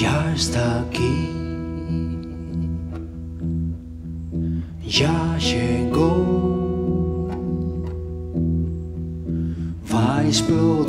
Ya está aquí, já chegou, vai explodir,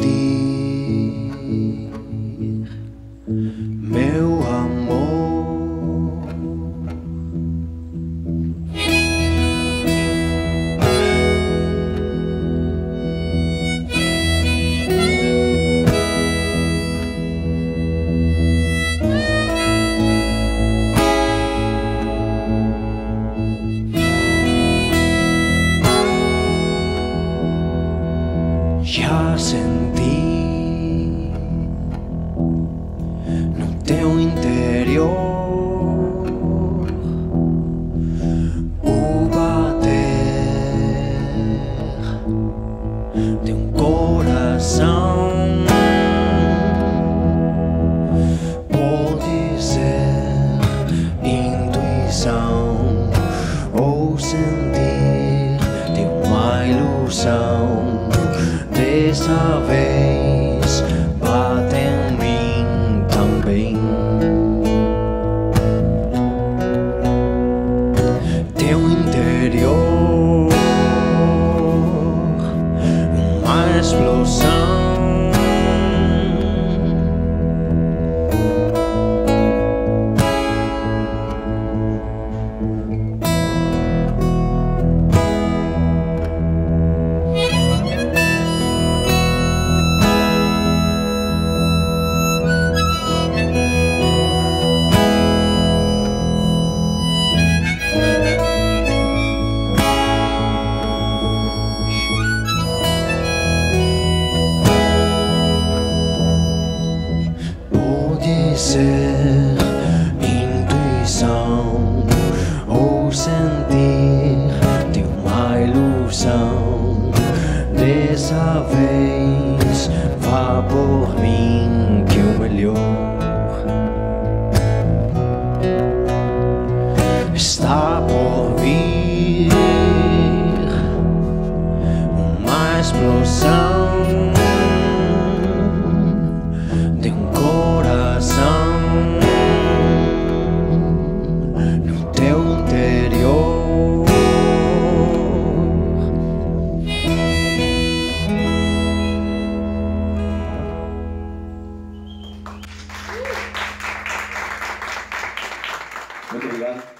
Já senti no teu interior o bater de um coração. Pode ser intuição ou sentir de uma ilusão. Vez bate em mim também. Teu interior, uma explosão. ser intuição ou sentir de uma ilusão. Dessa vez, vá por mim que o melhor está por vir uma explosão. Obrigado.